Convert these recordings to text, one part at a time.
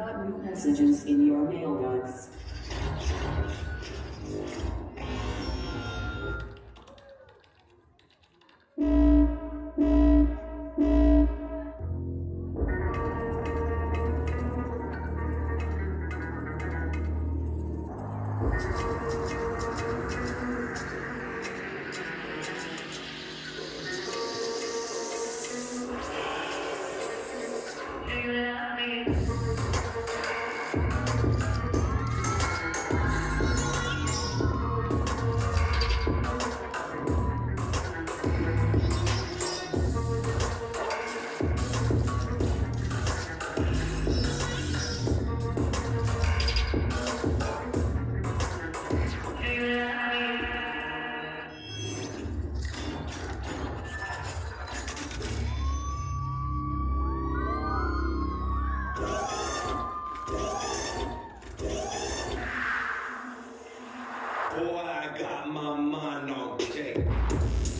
got new messages in your mailbox. Boy, mind on cake.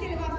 жители вас